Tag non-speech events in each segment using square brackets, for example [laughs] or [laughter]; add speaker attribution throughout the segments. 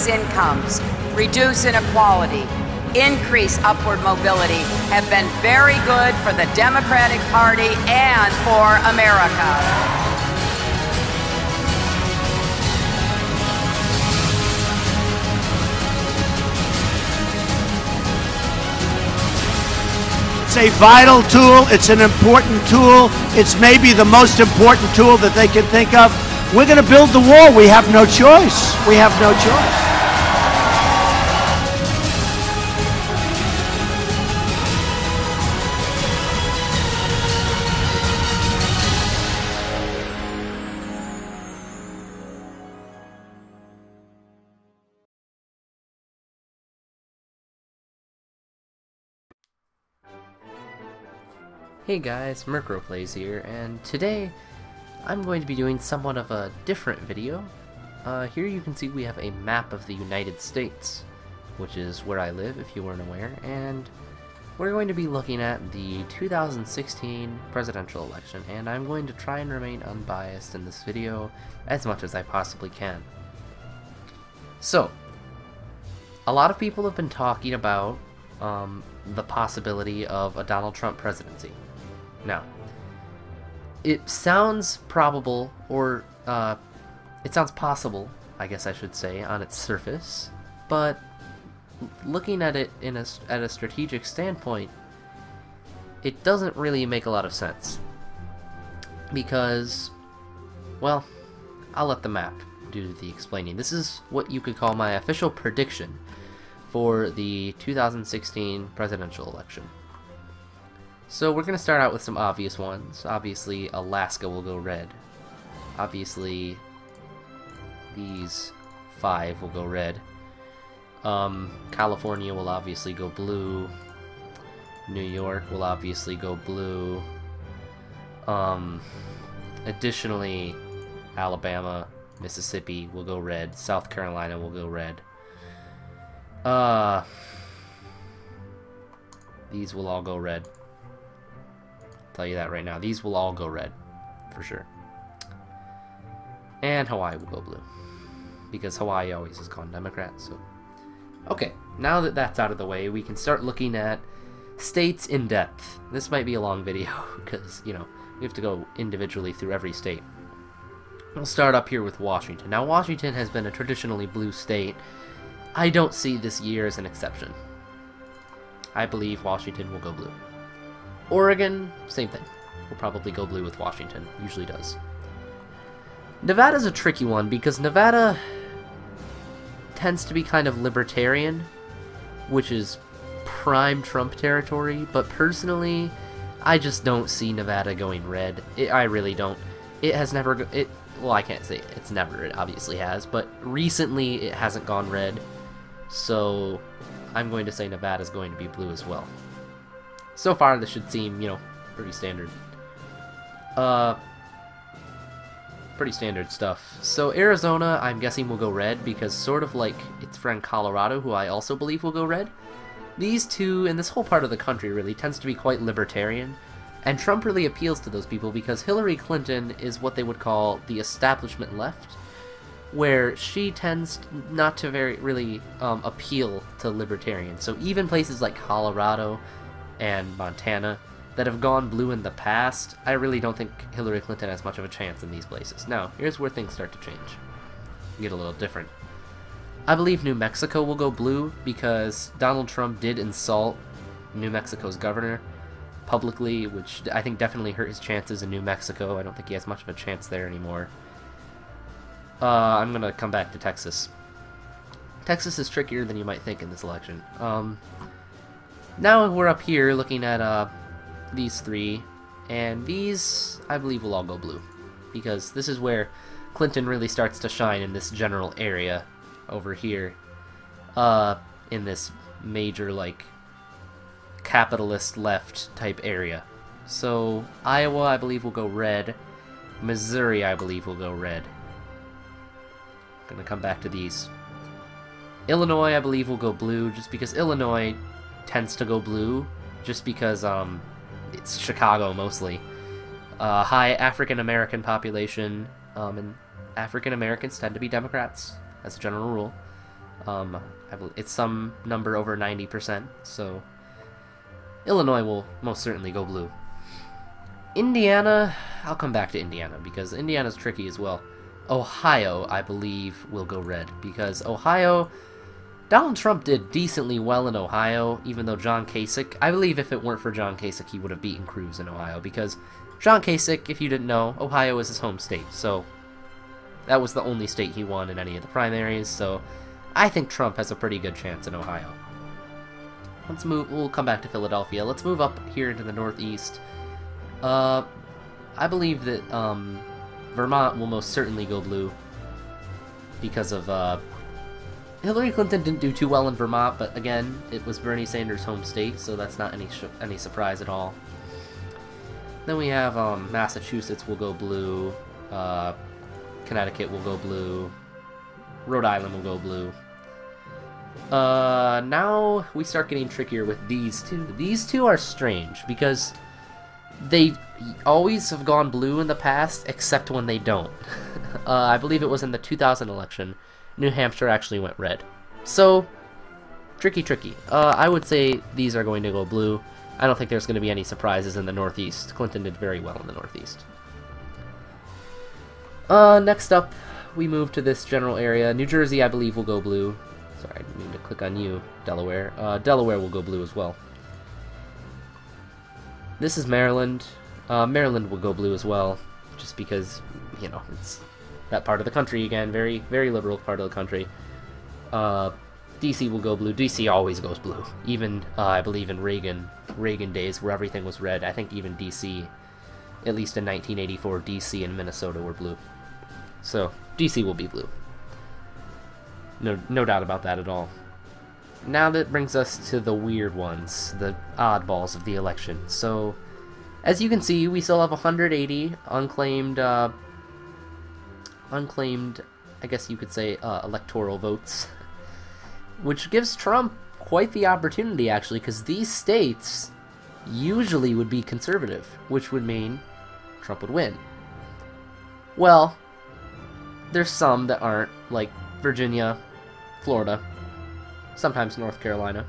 Speaker 1: raise incomes, reduce inequality, increase upward mobility have been very good for the Democratic Party and for America.
Speaker 2: It's a vital tool. It's an important tool. It's maybe the most important tool that they can think of. We're going to build the wall. We have no choice. We have no choice.
Speaker 3: Hey guys, Mercroplays here, and today I'm going to be doing somewhat of a different video. Uh, here you can see we have a map of the United States, which is where I live if you weren't aware, and we're going to be looking at the 2016 presidential election, and I'm going to try and remain unbiased in this video as much as I possibly can. So, a lot of people have been talking about um, the possibility of a Donald Trump presidency. Now, it sounds probable, or uh, it sounds possible, I guess I should say, on its surface, but looking at it in a, at a strategic standpoint, it doesn't really make a lot of sense. Because, well, I'll let the map do the explaining. This is what you could call my official prediction for the 2016 presidential election. So we're going to start out with some obvious ones. Obviously, Alaska will go red. Obviously, these five will go red. Um, California will obviously go blue. New York will obviously go blue. Um, additionally, Alabama, Mississippi will go red. South Carolina will go red. Uh, these will all go red tell you that right now. These will all go red, for sure. And Hawaii will go blue. Because Hawaii always has gone Democrat, so... Okay, now that that's out of the way, we can start looking at states in depth. This might be a long video, [laughs] because, you know, we have to go individually through every state. We'll start up here with Washington. Now, Washington has been a traditionally blue state. I don't see this year as an exception. I believe Washington will go blue. Oregon, same thing. Will probably go blue with Washington. Usually does. Nevada's a tricky one because Nevada tends to be kind of libertarian, which is prime Trump territory, but personally, I just don't see Nevada going red. It, I really don't. It has never, it, well, I can't say it's never, it obviously has, but recently it hasn't gone red, so I'm going to say Nevada's going to be blue as well. So far, this should seem, you know, pretty standard. Uh, pretty standard stuff. So Arizona, I'm guessing will go red because sort of like its friend Colorado, who I also believe will go red. These two, and this whole part of the country really, tends to be quite libertarian. And Trump really appeals to those people because Hillary Clinton is what they would call the establishment left, where she tends not to very really um, appeal to libertarians. So even places like Colorado, and Montana that have gone blue in the past, I really don't think Hillary Clinton has much of a chance in these places. Now, here's where things start to change. Get a little different. I believe New Mexico will go blue because Donald Trump did insult New Mexico's governor publicly, which I think definitely hurt his chances in New Mexico. I don't think he has much of a chance there anymore. Uh, I'm going to come back to Texas. Texas is trickier than you might think in this election. Um, now we're up here looking at uh, these three, and these, I believe, will all go blue. Because this is where Clinton really starts to shine in this general area over here. Uh, in this major, like, capitalist left type area. So, Iowa, I believe, will go red. Missouri, I believe, will go red. I'm Gonna come back to these. Illinois, I believe, will go blue, just because Illinois tends to go blue just because um, it's Chicago mostly. Uh, high African American population, um, and African Americans tend to be Democrats as a general rule. Um, it's some number over 90%, so Illinois will most certainly go blue. Indiana, I'll come back to Indiana because Indiana's tricky as well. Ohio, I believe, will go red because Ohio, Donald Trump did decently well in Ohio, even though John Kasich, I believe if it weren't for John Kasich, he would have beaten Cruz in Ohio because John Kasich, if you didn't know, Ohio is his home state, so that was the only state he won in any of the primaries, so I think Trump has a pretty good chance in Ohio. Let's move, we'll come back to Philadelphia. Let's move up here into the northeast. Uh, I believe that, um, Vermont will most certainly go blue because of, uh, Hillary Clinton didn't do too well in Vermont, but again, it was Bernie Sanders' home state, so that's not any any surprise at all. Then we have um, Massachusetts will go blue, uh, Connecticut will go blue, Rhode Island will go blue. Uh, now we start getting trickier with these two. These two are strange because they always have gone blue in the past, except when they don't. [laughs] uh, I believe it was in the 2000 election, New Hampshire actually went red. So, tricky, tricky. Uh, I would say these are going to go blue. I don't think there's going to be any surprises in the Northeast. Clinton did very well in the Northeast. Uh, next up, we move to this general area. New Jersey, I believe, will go blue. Sorry, I didn't mean to click on you, Delaware. Uh, Delaware will go blue as well. This is Maryland. Uh, Maryland will go blue as well, just because, you know, it's that part of the country again. Very, very liberal part of the country. Uh, DC will go blue. DC always goes blue. Even, uh, I believe, in Reagan Reagan days where everything was red. I think even DC, at least in 1984, DC and Minnesota were blue. So, DC will be blue. No, no doubt about that at all. Now that brings us to the weird ones, the oddballs of the election. So, as you can see, we still have 180 unclaimed, uh, unclaimed, I guess you could say, uh, electoral votes, [laughs] which gives Trump quite the opportunity, actually, because these states usually would be conservative, which would mean Trump would win. Well, there's some that aren't, like Virginia, Florida, sometimes North Carolina,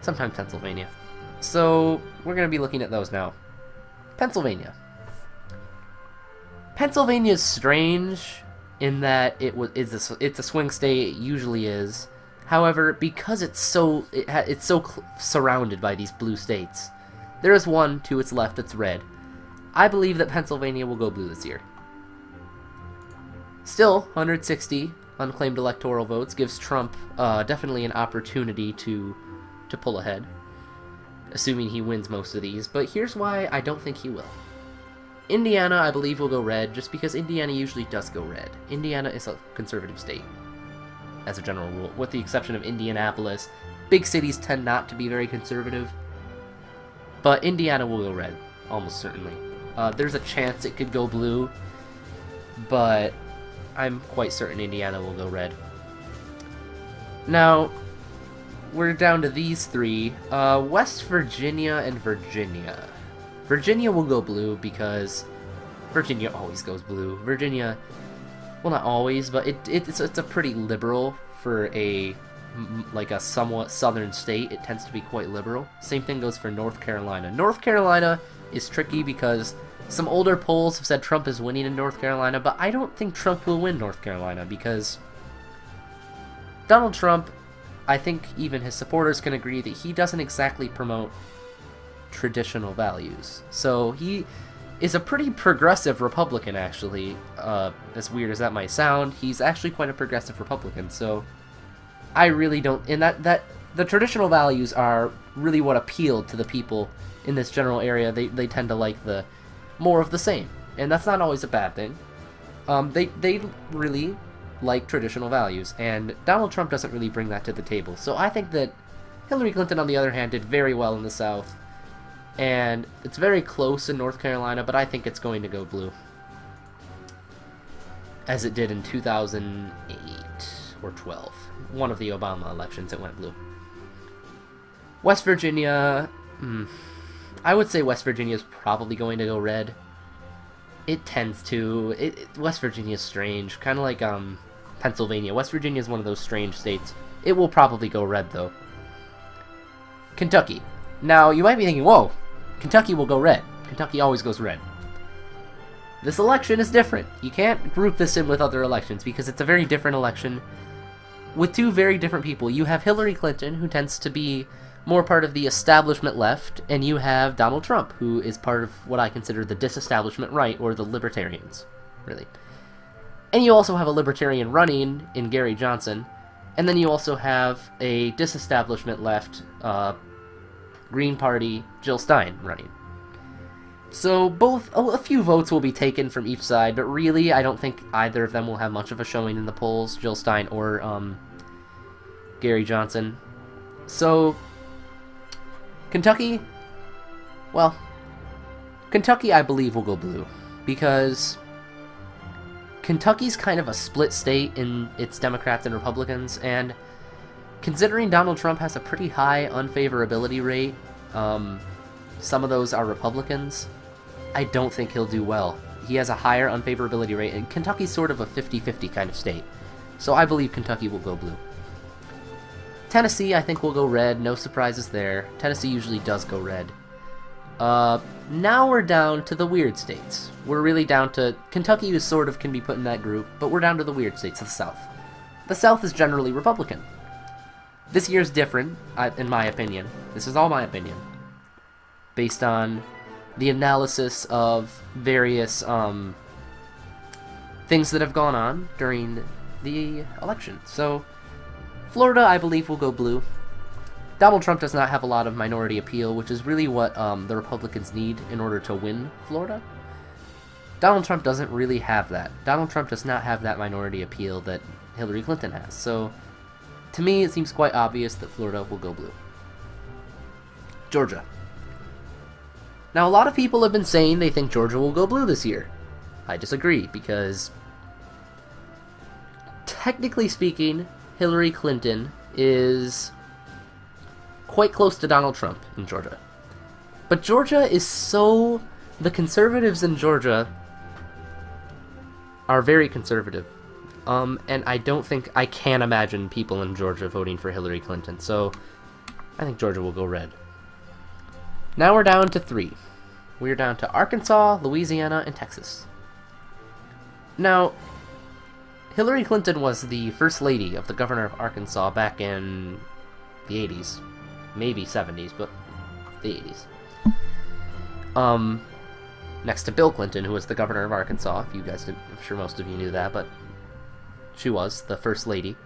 Speaker 3: sometimes Pennsylvania. So we're going to be looking at those now. Pennsylvania. Pennsylvania is strange in that it was it's a, it's a swing state. It usually is. However, because it's so it it's so surrounded by these blue states, there is one to its left that's red. I believe that Pennsylvania will go blue this year. Still, 160 unclaimed electoral votes gives Trump uh, definitely an opportunity to to pull ahead, assuming he wins most of these. But here's why I don't think he will. Indiana, I believe, will go red, just because Indiana usually does go red. Indiana is a conservative state, as a general rule, with the exception of Indianapolis. Big cities tend not to be very conservative, but Indiana will go red, almost certainly. Uh, there's a chance it could go blue, but I'm quite certain Indiana will go red. Now, we're down to these three. Uh, West Virginia and Virginia. Virginia will go blue because Virginia always goes blue. Virginia, well not always, but it, it it's, it's a pretty liberal for a like a somewhat southern state. It tends to be quite liberal. Same thing goes for North Carolina. North Carolina is tricky because some older polls have said Trump is winning in North Carolina, but I don't think Trump will win North Carolina because Donald Trump, I think even his supporters can agree that he doesn't exactly promote traditional values. So he is a pretty progressive Republican, actually. Uh, as weird as that might sound, he's actually quite a progressive Republican. So I really don't. And that that the traditional values are really what appealed to the people in this general area. They they tend to like the more of the same, and that's not always a bad thing. Um, they they really like traditional values, and Donald Trump doesn't really bring that to the table. So I think that Hillary Clinton, on the other hand, did very well in the South and it's very close in North Carolina, but I think it's going to go blue. As it did in 2008 or 12. One of the Obama elections, it went blue. West Virginia, hmm, I would say West Virginia is probably going to go red. It tends to. It, it West Virginia is strange, kind of like um, Pennsylvania. West Virginia is one of those strange states. It will probably go red, though. Kentucky. Now, you might be thinking, whoa, Kentucky will go red. Kentucky always goes red. This election is different. You can't group this in with other elections because it's a very different election with two very different people. You have Hillary Clinton, who tends to be more part of the establishment left, and you have Donald Trump, who is part of what I consider the disestablishment right, or the libertarians, really. And you also have a libertarian running in Gary Johnson, and then you also have a disestablishment left, uh, Green Party, Jill Stein running. So both a, few votes will be taken from each side, but really I don't think either of them will have much of a showing in the polls, Jill Stein or um, Gary Johnson. So Kentucky, well, Kentucky I believe will go blue because Kentucky's kind of a split state in its Democrats and Republicans, and considering Donald Trump has a pretty high unfavorability rate, um, some of those are Republicans I don't think he'll do well. He has a higher unfavorability rate, and Kentucky's sort of a 50-50 kind of state. So I believe Kentucky will go blue. Tennessee, I think, will go red. No surprises there. Tennessee usually does go red. Uh, now we're down to the weird states. We're really down to... Kentucky is sort of can be put in that group, but we're down to the weird states of the South. The South is generally Republican. This year's different, in my opinion. This is all my opinion. Based on the analysis of various um, things that have gone on during the election. So, Florida, I believe, will go blue. Donald Trump does not have a lot of minority appeal, which is really what um, the Republicans need in order to win Florida. Donald Trump doesn't really have that. Donald Trump does not have that minority appeal that Hillary Clinton has. So, to me, it seems quite obvious that Florida will go blue. Georgia. Now, a lot of people have been saying they think Georgia will go blue this year. I disagree, because technically speaking, Hillary Clinton is quite close to Donald Trump in Georgia. But Georgia is so... The conservatives in Georgia are very conservative. Um, and I don't think... I can't imagine people in Georgia voting for Hillary Clinton, so I think Georgia will go red. Now we're down to three. We're down to Arkansas, Louisiana, and Texas. Now, Hillary Clinton was the first lady of the governor of Arkansas back in the 80s. Maybe 70s, but the 80s. Um, next to Bill Clinton, who was the governor of Arkansas. If you guys did, I'm sure most of you knew that, but she was the first lady.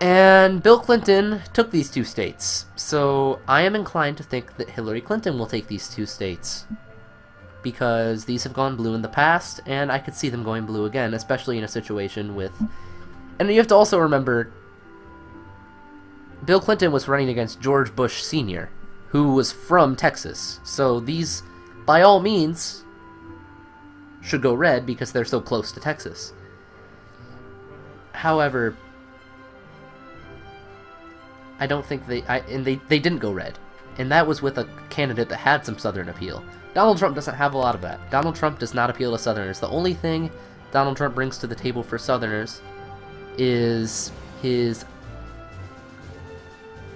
Speaker 3: And Bill Clinton took these two states, so I am inclined to think that Hillary Clinton will take these two states. Because these have gone blue in the past, and I could see them going blue again, especially in a situation with... And you have to also remember, Bill Clinton was running against George Bush Sr., who was from Texas. So these, by all means, should go red because they're so close to Texas. However, I don't think they I and they they didn't go red. And that was with a candidate that had some southern appeal. Donald Trump doesn't have a lot of that. Donald Trump does not appeal to southerners. The only thing Donald Trump brings to the table for southerners is his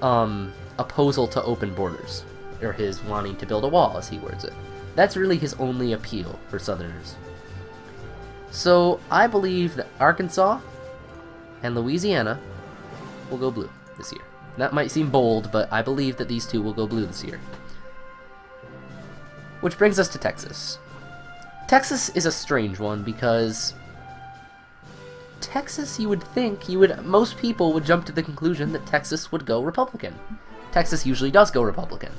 Speaker 3: um opposal to open borders or his wanting to build a wall as he words it. That's really his only appeal for southerners. So, I believe that Arkansas and Louisiana will go blue this year. That might seem bold, but I believe that these two will go blue this year. Which brings us to Texas. Texas is a strange one because Texas, you would think, you would most people would jump to the conclusion that Texas would go Republican. Texas usually does go Republican.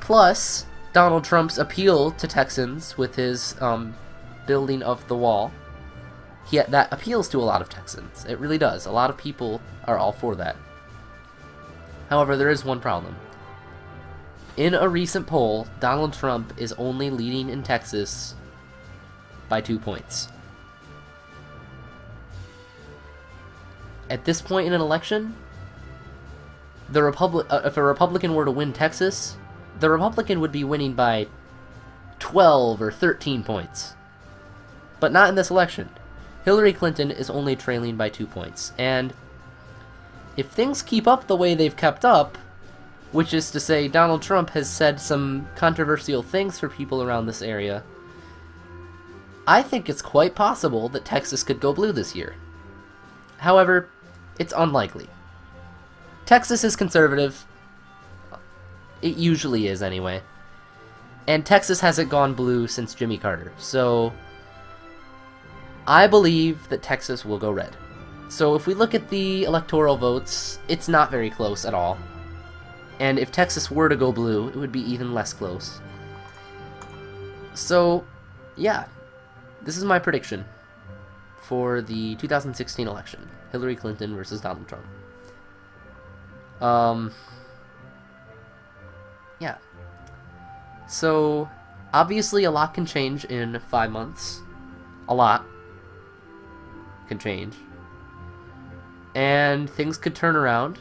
Speaker 3: Plus, Donald Trump's appeal to Texans with his um, building of the wall, he, that appeals to a lot of Texans. It really does. A lot of people are all for that. However, there is one problem. In a recent poll, Donald Trump is only leading in Texas by two points. At this point in an election, the Republic, uh, if a Republican were to win Texas, the Republican would be winning by 12 or 13 points. But not in this election. Hillary Clinton is only trailing by two points. And if things keep up the way they've kept up, which is to say Donald Trump has said some controversial things for people around this area, I think it's quite possible that Texas could go blue this year. However, it's unlikely. Texas is conservative. It usually is, anyway. And Texas hasn't gone blue since Jimmy Carter, so I believe that Texas will go red. So if we look at the electoral votes, it's not very close at all. And if Texas were to go blue, it would be even less close. So, yeah, this is my prediction for the 2016 election. Hillary Clinton versus Donald Trump. Um, yeah. So, obviously a lot can change in five months. A lot can change. And things could turn around.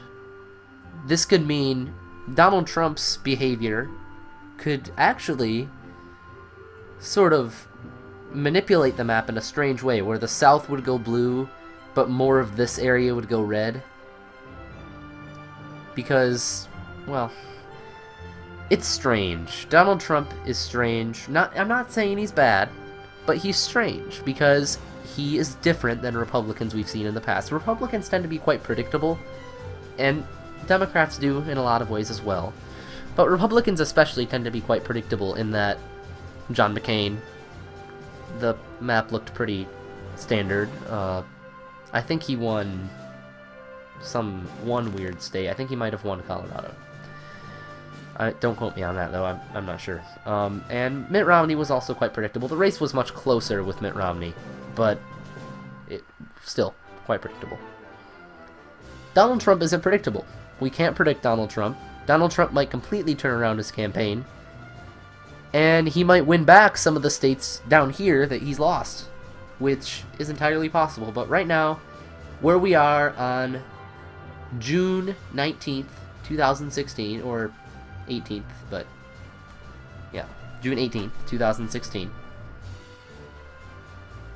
Speaker 3: This could mean Donald Trump's behavior could actually sort of manipulate the map in a strange way, where the south would go blue, but more of this area would go red. Because, well, it's strange. Donald Trump is strange. Not, I'm not saying he's bad, but he's strange because he is different than Republicans we've seen in the past. Republicans tend to be quite predictable, and Democrats do in a lot of ways as well. But Republicans especially tend to be quite predictable in that John McCain, the map looked pretty standard. Uh, I think he won some one weird state. I think he might have won Colorado. Don't quote me on that, though. I'm, I'm not sure. Um, and Mitt Romney was also quite predictable. The race was much closer with Mitt Romney, but it still quite predictable. Donald Trump isn't predictable. We can't predict Donald Trump. Donald Trump might completely turn around his campaign, and he might win back some of the states down here that he's lost, which is entirely possible. But right now, where we are on June 19th, 2016, or 18th, but yeah, June 18th, 2016,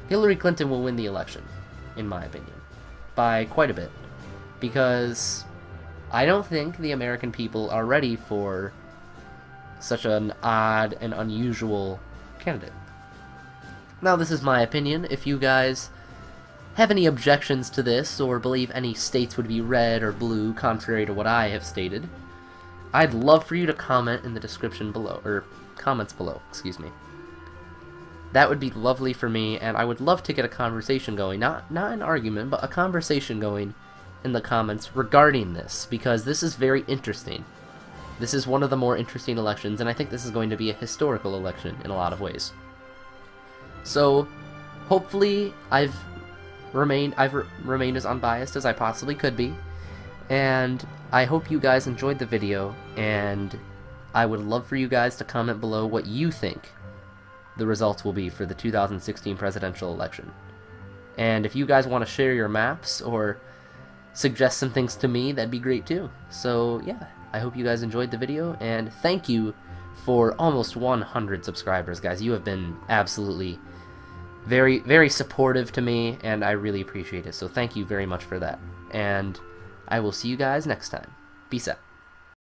Speaker 3: Hillary Clinton will win the election, in my opinion, by quite a bit. Because I don't think the American people are ready for such an odd and unusual candidate. Now, this is my opinion. If you guys have any objections to this, or believe any states would be red or blue, contrary to what I have stated, I'd love for you to comment in the description below, or comments below, excuse me. That would be lovely for me, and I would love to get a conversation going. Not, not an argument, but a conversation going in the comments regarding this, because this is very interesting. This is one of the more interesting elections, and I think this is going to be a historical election in a lot of ways. So, hopefully, I've remained I've re remained as unbiased as I possibly could be, and I hope you guys enjoyed the video, and I would love for you guys to comment below what you think the results will be for the 2016 presidential election. And if you guys want to share your maps or suggest some things to me, that'd be great too. So yeah, I hope you guys enjoyed the video, and thank you for almost 100 subscribers, guys. You have been absolutely very, very supportive to me, and I really appreciate it. So thank you very much for that. And I will see you guys next time. Peace out.